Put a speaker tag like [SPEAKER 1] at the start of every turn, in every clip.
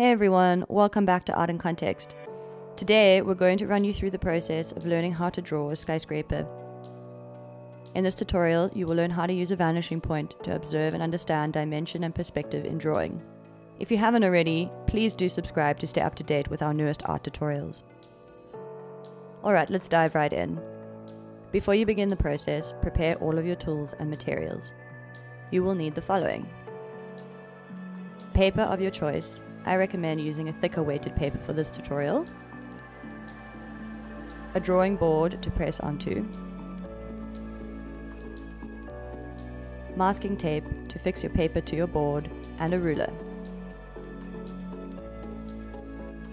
[SPEAKER 1] Hey everyone, welcome back to Art in Context. Today we're going to run you through the process of learning how to draw a skyscraper. In this tutorial, you will learn how to use a vanishing point to observe and understand dimension and perspective in drawing. If you haven't already, please do subscribe to stay up to date with our newest art tutorials. Alright, let's dive right in. Before you begin the process, prepare all of your tools and materials. You will need the following. Paper of your choice. I recommend using a thicker weighted paper for this tutorial. A drawing board to press onto. Masking tape to fix your paper to your board and a ruler.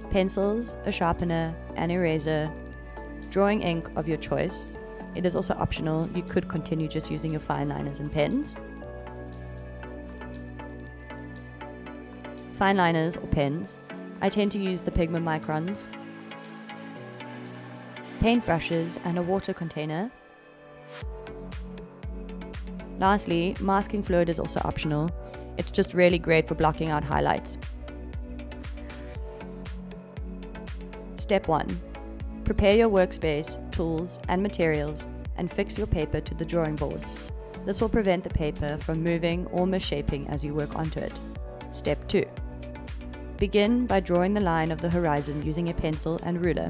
[SPEAKER 1] Pencils, a sharpener, an eraser, drawing ink of your choice. It is also optional, you could continue just using your fine liners and pens. Fine liners or pens. I tend to use the Pigma Microns. Paint brushes and a water container. Lastly, masking fluid is also optional. It's just really great for blocking out highlights. Step 1. Prepare your workspace, tools, and materials, and fix your paper to the drawing board. This will prevent the paper from moving or misshaping as you work onto it. Step 2. Begin by drawing the line of the horizon using a pencil and ruler.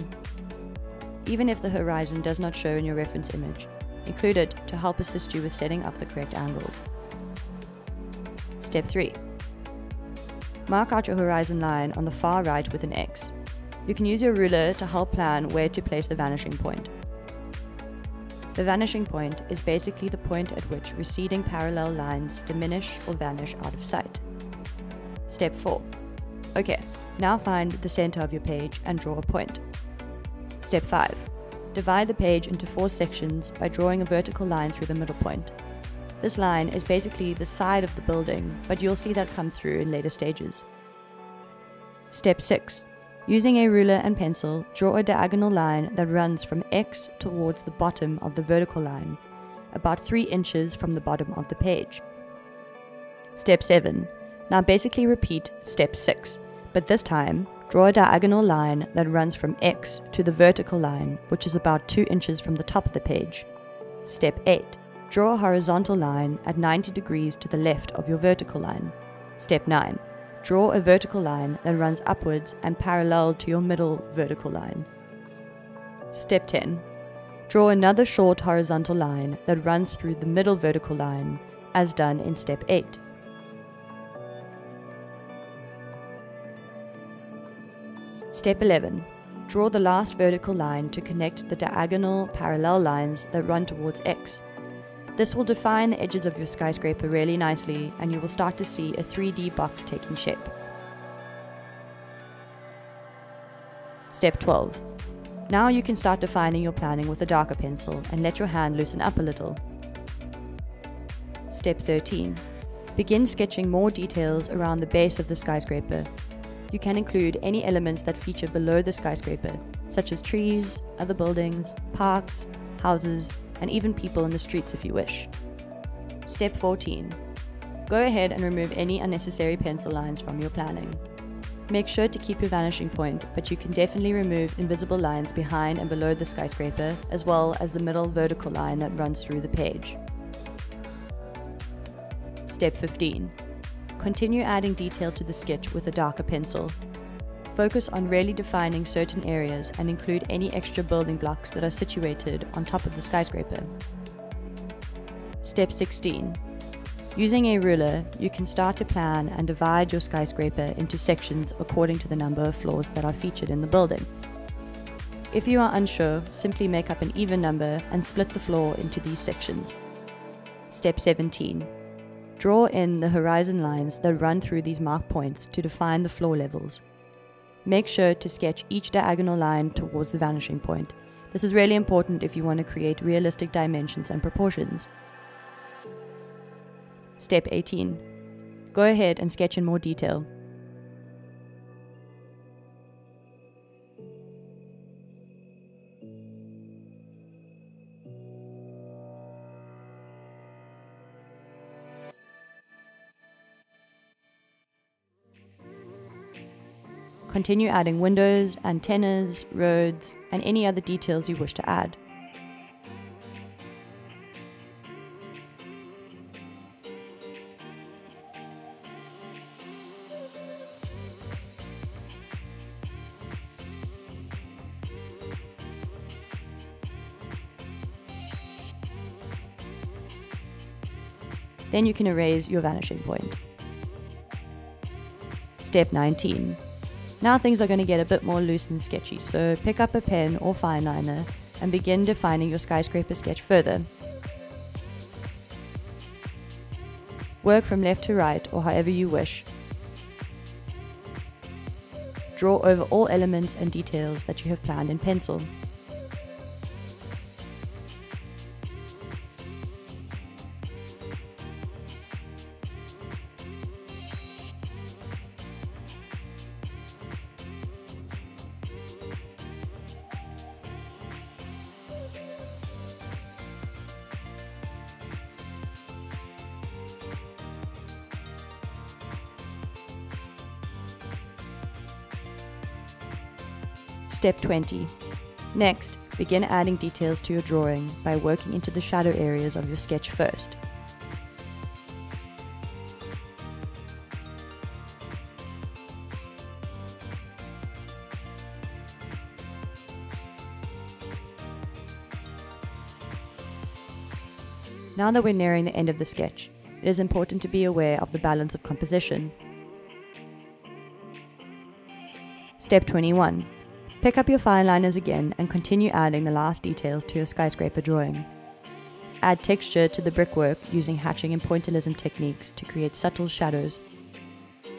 [SPEAKER 1] Even if the horizon does not show in your reference image, include it to help assist you with setting up the correct angles. Step 3. Mark out your horizon line on the far right with an X. You can use your ruler to help plan where to place the vanishing point. The vanishing point is basically the point at which receding parallel lines diminish or vanish out of sight. Step 4. Okay, now find the center of your page and draw a point. Step 5. Divide the page into four sections by drawing a vertical line through the middle point. This line is basically the side of the building, but you'll see that come through in later stages. Step 6. Using a ruler and pencil, draw a diagonal line that runs from X towards the bottom of the vertical line, about 3 inches from the bottom of the page. Step 7. Now basically repeat step 6, but this time, draw a diagonal line that runs from X to the vertical line, which is about 2 inches from the top of the page. Step 8. Draw a horizontal line at 90 degrees to the left of your vertical line. Step 9. Draw a vertical line that runs upwards and parallel to your middle vertical line. Step 10. Draw another short horizontal line that runs through the middle vertical line, as done in step 8. Step 11. Draw the last vertical line to connect the diagonal parallel lines that run towards X. This will define the edges of your skyscraper really nicely and you will start to see a 3D box taking shape. Step 12. Now you can start defining your planning with a darker pencil and let your hand loosen up a little. Step 13. Begin sketching more details around the base of the skyscraper you can include any elements that feature below the skyscraper, such as trees, other buildings, parks, houses, and even people in the streets if you wish. Step 14. Go ahead and remove any unnecessary pencil lines from your planning. Make sure to keep your vanishing point, but you can definitely remove invisible lines behind and below the skyscraper, as well as the middle vertical line that runs through the page. Step 15. Continue adding detail to the sketch with a darker pencil. Focus on really defining certain areas and include any extra building blocks that are situated on top of the skyscraper. Step 16. Using a ruler, you can start to plan and divide your skyscraper into sections according to the number of floors that are featured in the building. If you are unsure, simply make up an even number and split the floor into these sections. Step 17. Draw in the horizon lines that run through these mark points to define the floor levels. Make sure to sketch each diagonal line towards the vanishing point. This is really important if you want to create realistic dimensions and proportions. Step 18. Go ahead and sketch in more detail. Continue adding windows, antennas, roads, and any other details you wish to add. Then you can erase your vanishing point. Step 19. Now things are going to get a bit more loose and sketchy, so pick up a pen or fine liner and begin defining your skyscraper sketch further. Work from left to right or however you wish. Draw over all elements and details that you have planned in pencil. Step 20. Next, begin adding details to your drawing by working into the shadow areas of your sketch first. Now that we're nearing the end of the sketch, it is important to be aware of the balance of composition. Step 21. Pick up your fine liners again and continue adding the last details to your skyscraper drawing. Add texture to the brickwork using hatching and pointillism techniques to create subtle shadows.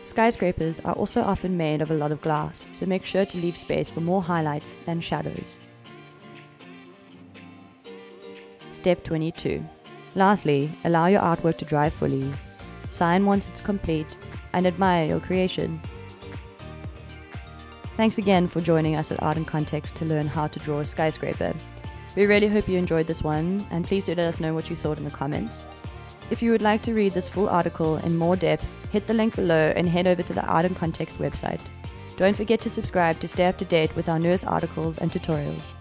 [SPEAKER 1] Skyscrapers are also often made of a lot of glass, so make sure to leave space for more highlights than shadows. Step 22. Lastly, allow your artwork to dry fully. Sign once it's complete and admire your creation. Thanks again for joining us at Art in Context to learn how to draw a skyscraper. We really hope you enjoyed this one, and please do let us know what you thought in the comments. If you would like to read this full article in more depth, hit the link below and head over to the Art in Context website. Don't forget to subscribe to stay up to date with our newest articles and tutorials.